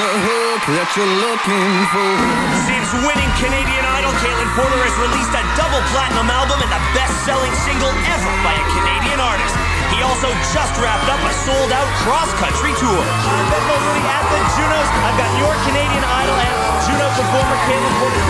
the hook that you're looking for. Since winning Canadian Idol, Kalan Porter has released a double platinum album and the best-selling single ever by a Canadian artist. He also just wrapped up a sold-out cross-country tour. I'm Ben Mulroney at the Junos. I've got your Canadian Idol and Juno performer Kalan Porter.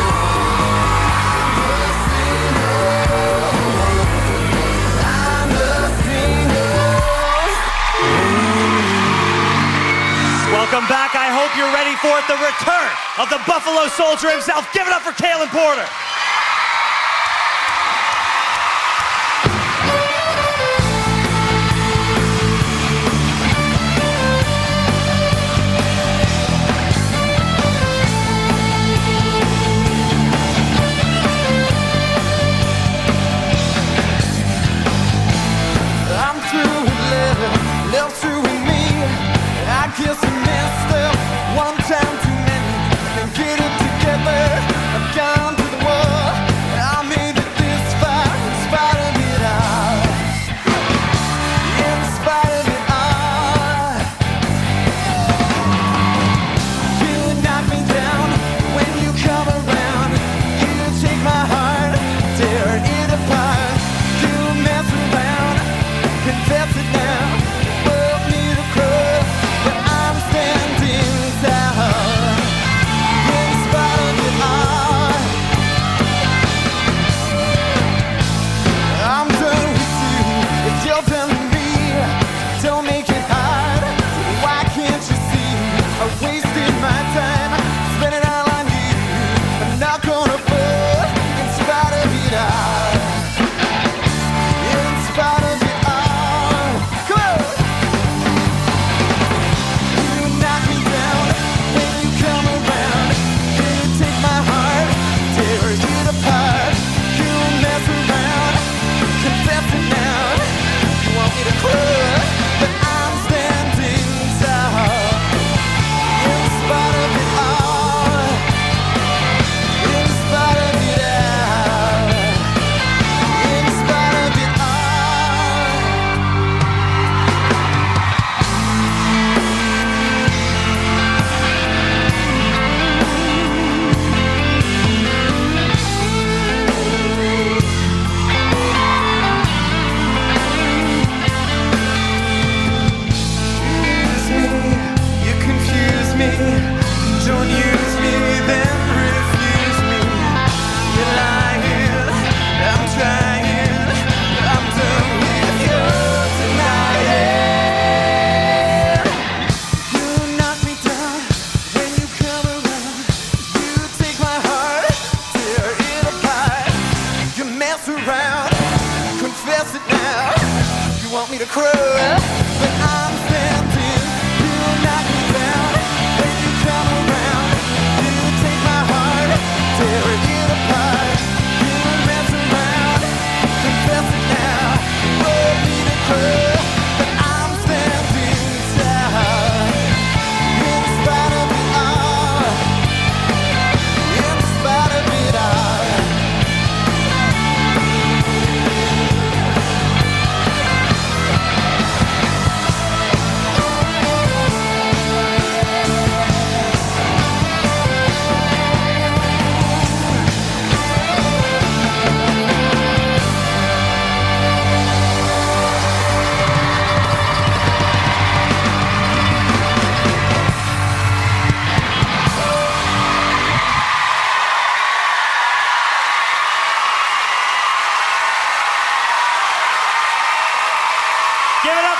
Welcome back. I hope you're ready for it. The return of the Buffalo Soldier himself. Give it up for Kalan Porter.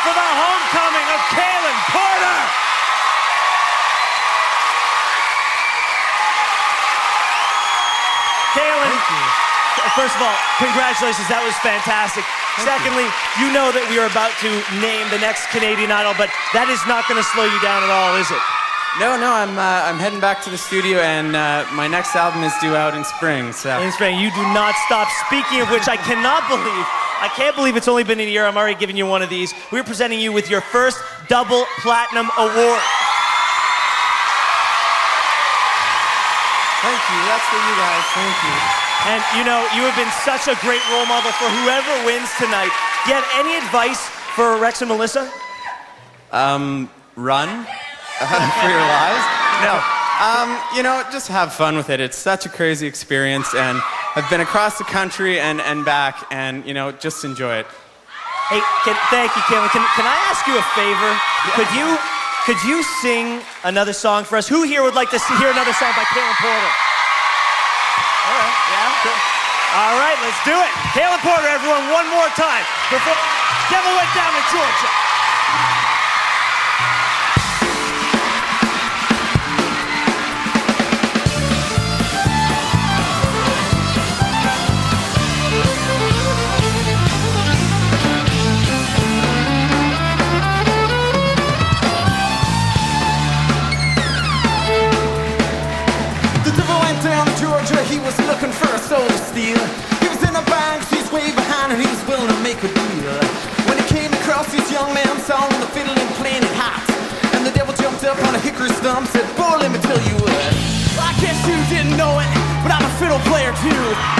For the homecoming of Kalan Porter. Kalan, first of all, congratulations. That was fantastic. Secondly, you. know that we are about to name the next Canadian Idol, but that is not going to slow you down at all, is it? No, no, I'm uh, I'm heading back to the studio, and uh, my next album is due out in spring. So In spring, you do not stop. Speaking of which, I cannot believe, I can't believe it's only been a year. I'm already giving you one of these. We're presenting you with your first double platinum award. thank you. That's for you guys. Thank you. And you know, you have been such a great role model for whoever wins tonight. Do you have any advice for Rex and Melissa? Um, run for your lives. no. Um, you know, just have fun with it. It's such a crazy experience, and I've been across the country and, and back, and, you know, just enjoy it. Hey, can, thank you, Cameron. Can, can I ask you a favor? Could you could you sing another song for us? Who here would like to see, hear another song by Kalan Porter? All right, yeah. Cool. All right, let's do it. Kalan Porter, everyone, one more time. Before Devil went down to Georgia. Looking for a soul to steal. He was in a bank, he's way behind, and he was willing to make a deal. When he came across this young man, saw him the fiddle and playing it hot. And the devil jumped up on a hickory stump, said, Boy, let me tell you what. I guess you didn't know it, but I'm a fiddle player too.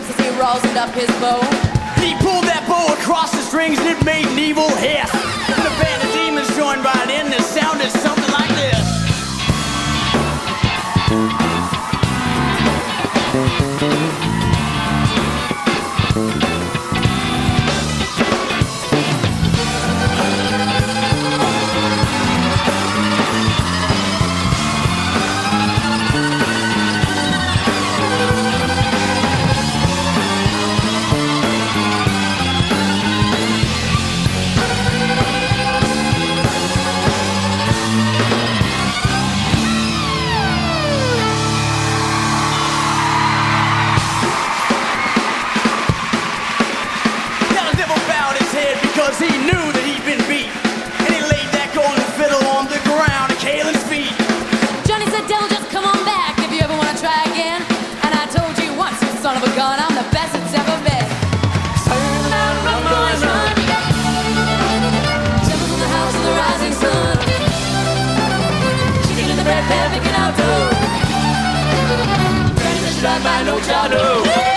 Fingertips as he rosined up his bow. He pulled that bow across the strings and it made an evil hiss. And a band of demons joined right in that sounded something like this. Drive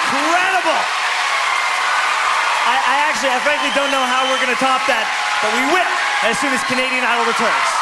incredible. I, I actually, I frankly don't know how we're going to top that, but we will as soon as Canadian Idol returns.